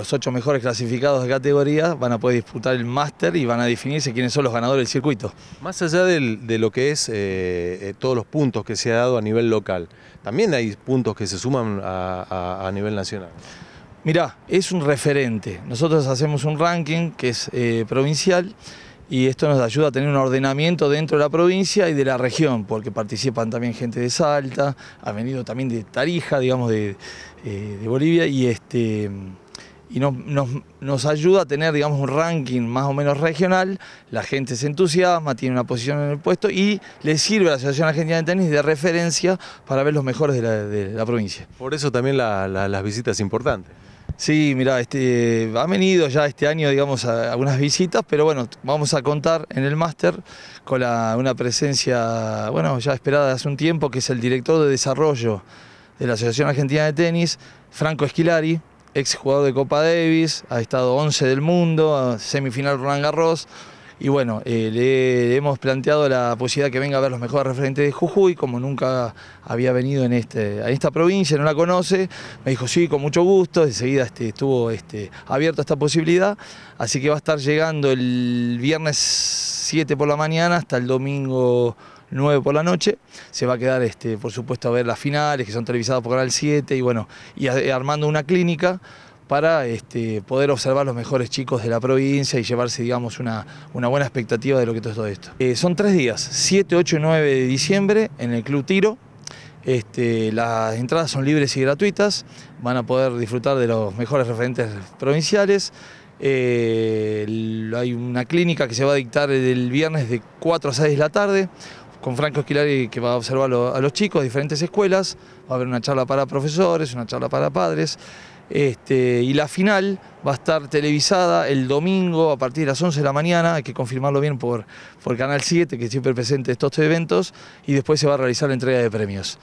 los ocho mejores clasificados de categoría van a poder disputar el máster y van a definirse quiénes son los ganadores del circuito. Más allá del- de lo que es eh, eh, todos los puntos que se ha dado a nivel local, también hay puntos que se suman a, a- a nivel nacional. Mirá, es un referente. Nosotros hacemos un ranking que es eh, provincial y esto nos ayuda a tener un ordenamiento dentro de la provincia y de la región, porque participan también gente de Salta, ha venido también de Tarija, digamos, de, eh, de Bolivia, y este y nos, nos- nos ayuda a tener, digamos, un ranking más o menos regional, la gente se entusiasma, tiene una posición en el puesto y le sirve a la Asociación Argentina de Tenis de referencia para ver los mejores de la, de la provincia. Por eso también la- la- las visitas importantes. Sí, mira, este, han venido ya este año, digamos, a- algunas visitas, pero bueno, vamos a contar en el máster con la- una presencia, bueno, ya esperada de hace un tiempo, que es el director de desarrollo de la Asociación Argentina de Tenis, Franco Esquilari, ex jugador de Copa Davis, ha estado 11 del mundo, semifinal Roland Garros, y bueno, eh, le hemos planteado la posibilidad que venga a ver los mejores referentes de Jujuy, como nunca había venido en, este, a esta provincia, no la conoce, me dijo sí, con mucho gusto, enseguida este, estuvo este, abierto a esta posibilidad, así que va a estar llegando el viernes 7 por la mañana hasta el domingo 9 por la noche, se va a quedar este, por supuesto a ver las finales que son televisadas por Canal 7 y bueno, y a- armando una clínica para este, poder observar los mejores chicos de la provincia y llevarse, digamos, una, una buena expectativa de lo que es todo esto. Eh, son tres días, 7, 8 y 9 de diciembre en el Club Tiro. Este, las entradas son libres y gratuitas, van a poder disfrutar de los mejores referentes provinciales. Eh, hay una clínica que se va a dictar el viernes de 4 a 6 de la tarde con Franco Esquilari que va a observar a los chicos diferentes escuelas. Va a haber una charla para profesores, una charla para padres. Este, y la final va a estar televisada el domingo a partir de las 11 de la mañana, hay que confirmarlo bien por, por Canal 7, que siempre presente estos eventos, y después se va a realizar la entrega de premios.